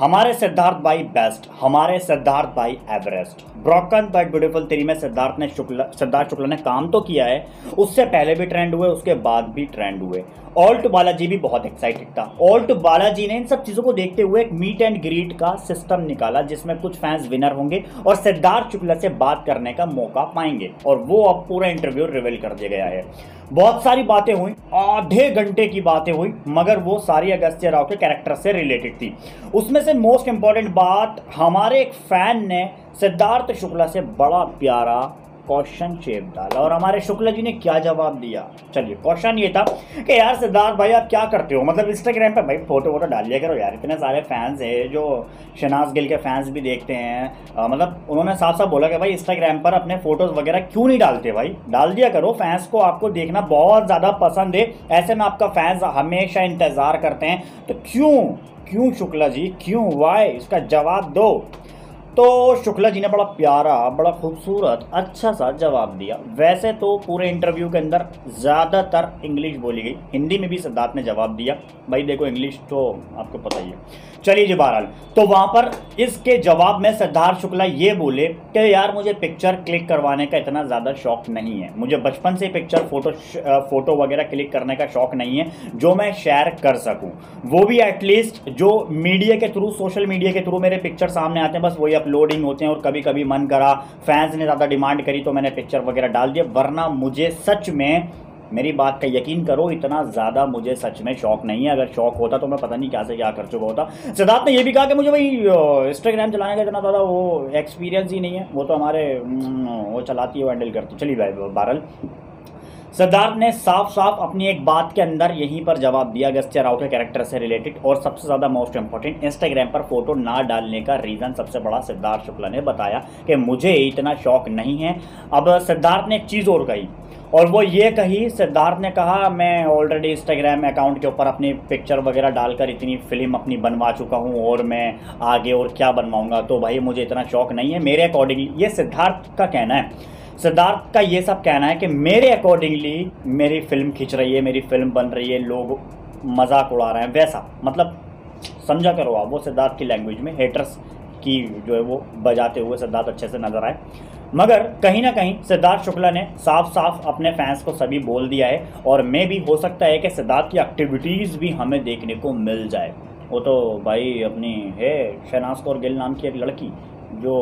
हमारे सिद्धार्थ भाई बेस्ट हमारे सिद्धार्थ भाई Everest broken but beautiful three में सिद्धार्थ ने शुक्ला, सिद्धार्थ शुक्ला ने काम तो किया है, उससे पहले भी ट्रेंड हुए, उसके बाद भी ट्रेंड हुए। ऑल्ट बालाजी भी बहुत एक्साइटेड था। ऑल्ट बालाजी ने इन सब चीज़ों को देखते हुए एक मीट एंड ग्रीट का सिस्टम निकाला, जिसमें कुछ फैंस विनर होंगे और सिद्धार्थ शुक्ला से बात करने का मौका पाएँगे। और वो अब पूरा इंटरव्यू रिवील कर दिया गया है। बहुत सारी बातें हुई, आधे घंटे की बातें हुई, मगर वो सारी अगस्त्य राव के कैरेक्टर से रिलेटेड थी। उसमें से मोस्ट इंपॉर्टेंट बात हमारे एक फ़ैन ने सिद्धार्थ शुक्ला से बड़ा प्यारा क्वेश्चन शेप डाला और हमारे शुक्ला जी ने क्या जवाब दिया? चलिए क्वेश्चन ये था कि यार सिद्धार्थ भाई आप क्या करते हो? मतलब इंस्टाग्राम पे भाई फ़ोटो वोटो डाल लिया करो यार। इतने सारे फैंस हैं जो शनाज गिल के फैंस भी देखते हैं। आ, मतलब उन्होंने साफ़ साफ़ बोला कि भाई इंस्टाग्राम पर अपने फ़ोटोज़ वगैरह क्यों नहीं डालते भाई? डाल दिया करो। फैंस को आपको देखना बहुत ज़्यादा पसंद है। ऐसे में आपका फैंस हमेशा इंतज़ार करते हैं। तो क्यों? क्यों शुक्ला जी क्यों वाई इसका जवाब दो। तो शुक्ला जी ने बड़ा प्यारा, बड़ा खूबसूरत अच्छा सा जवाब दिया। वैसे तो पूरे इंटरव्यू के अंदर ज़्यादातर इंग्लिश बोली गई। हिंदी में भी सिद्धार्थ ने जवाब दिया। भाई देखो इंग्लिश तो आपको पता ही है। चलिए जी बहरहाल तो वहाँ पर इसके जवाब में सिद्धार्थ शुक्ला ये बोले कि यार मुझे पिक्चर क्लिक करवाने का इतना ज़्यादा शौक नहीं है। मुझे बचपन से पिक्चर फ़ोटो फ़ोटो वगैरह क्लिक करने का शौक नहीं है, जो मैं शेयर कर सकूँ। वो भी एटलीस्ट जो मीडिया के थ्रू सोशल मीडिया के थ्रू मेरे पिक्चर सामने आते हैं, बस वही अपलोडिंग होते हैं और कभी कभी मन करा फैंस ने ज़्यादा डिमांड करी तो मैंने पिक्चर वगैरह डाल दिया। वरना मुझे सच में, मेरी बात का यकीन करो, इतना ज़्यादा मुझे सच में शौक नहीं है। अगर शौक होता तो मैं पता नहीं क्या से क्या कर चुका होता। सिद्धार्थ ने यह भी कहा कि मुझे भाई इंस्टाग्राम चलाने का इतना ज़्यादा वो एक्सपीरियंस ही नहीं है। वो तो हमारे वो चलाती है, वो हैंडल करती चलिए भाई, बारल। सिद्धार्थ ने साफ़ साफ़ अपनी एक बात के अंदर यहीं पर जवाब दिया अगस्त्य राव के कैरेक्टर से रिलेटेड और सबसे ज़्यादा मोस्ट इंपॉर्टेंट इंस्टाग्राम पर फ़ोटो ना डालने का रीज़न सबसे बड़ा सिद्धार्थ शुक्ला ने बताया कि मुझे इतना शौक नहीं है। अब सिद्धार्थ ने एक चीज़ और कही और वो ये कही, सिद्धार्थ ने कहा, मैं ऑलरेडी इंस्टाग्राम अकाउंट के ऊपर अपनी पिक्चर वगैरह डालकर इतनी फ़िल्म अपनी बनवा चुका हूँ और मैं आगे और क्या बनवाऊँगा? तो भाई, मुझे इतना शौक नहीं है। मेरे अकॉर्डिंगली ये सिद्धार्थ का कहना है। सिद्धार्थ का ये सब कहना है कि मेरे अकॉर्डिंगली मेरी फ़िल्म खिंच रही है, मेरी फ़िल्म बन रही है, लोग मज़ाक उड़ा रहे हैं, वैसा। मतलब समझा करो आप, वो सिद्धार्थ की लैंग्वेज में हेटर्स की जो है वो बजाते हुए सिद्धार्थ अच्छे से नज़र आए। मगर कहीं ना कहीं सिद्धार्थ शुक्ला ने साफ़ साफ़ अपने फैंस को सभी बोल दिया है और मे भी, हो सकता है कि सिद्धार्थ की एक्टिविटीज़ भी हमें देखने को मिल जाए। वो तो भाई अपनी है, शहनाज कौर गिल नाम की एक लड़की जो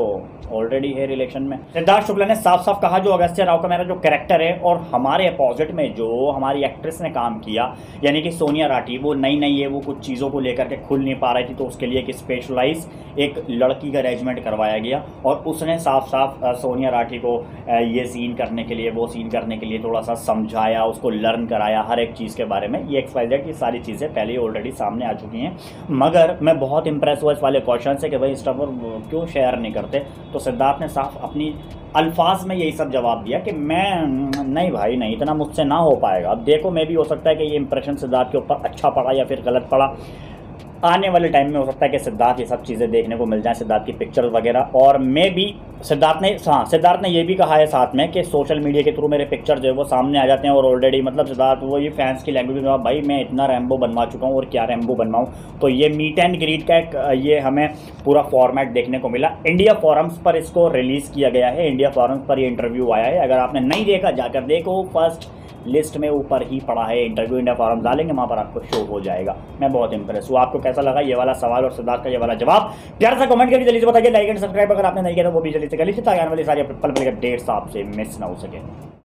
ऑलरेडी है रिलेशन में। सिद्धार्थ शुक्ला ने साफ़ साफ़ कहा जो अगस्त्य राव का मेरा जो कैरेक्टर है और हमारे अपोजिट में जो हमारी एक्ट्रेस ने काम किया, यानी कि सोनिया राठी, वो नई नई है, वो कुछ चीज़ों को लेकर के खुल नहीं पा रही थी तो उसके लिए एक स्पेशलाइज एक लड़की का अरेंजमेंट करवाया गया और उसने साफ़ साफ़ सोनिया राठी को ये सीन करने के लिए, वो सीन करने के लिए थोड़ा सा समझाया, उसको लर्न कराया, हर एक चीज़ के बारे में। ये एक्सपाइजेड ये सारी चीज़ें पहले ही ऑलरेडी सामने आ चुकी हैं। मगर मैं बहुत इंप्रेस हुआ इस वाले क्वेश्चन से कि भाई इस पर क्यों शेयर नहीं करते। तो सिद्धार्थ ने साफ़ अपनी अल्फाज में यही सब जवाब दिया कि मैं, नहीं भाई, नहीं, इतना मुझसे ना हो पाएगा। अब देखो, मैं भी हो सकता है कि ये इंप्रेशन सिद्धार्थ के ऊपर अच्छा पड़ा या फिर गलत पड़ा। आने वाले टाइम में हो सकता है कि सिद्धार्थ ये सब चीज़ें देखने को मिल जाए, सिद्धार्थ की पिक्चर वगैरह। और मैं भी, सिद्धार्थ ने हाँ सिद्धार्थ ने ये भी कहा है साथ में कि सोशल मीडिया के थ्रू मेरे पिक्चर जो है वो सामने आ जाते हैं और ऑलरेडी मतलब सिद्धार्थ, वो ये फैंस की लैंग्वेज में भाई, मैं इतना रैम्बो बनवा चुका हूँ और क्या रैम्बो बनवाऊँ? तो ये मीट एंड ग्रीट का एक, ये हमें पूरा फॉर्मेट देखने को मिला। इंडिया फॉरम्स पर इसको रिलीज़ किया गया है। इंडिया फॉरम्स पर ये इंटरव्यू आया है। अगर आपने नहीं देखा, जाकर देखो। फ़र्स्ट लिस्ट में ऊपर ही पड़ा है इंटरव्यू इंडिया फॉर्म डालेंगे, वहाँ पर आपको शो हो जाएगा। मैं बहुत इंप्रेस हूँ। आपको कैसा लगा ये वाला सवाल और सिद्धार्थ का ये वाला जवाब? प्यार सा कमेंट करके जल्दी से बताइए लाइक एंड सब्सक्राइब अगर आपने नहीं किया तो वो भी जल्दी से कर लीजिए, ताकि आने वाली सारी पल पल अपडेट्स आपसे मिस ना हो सके।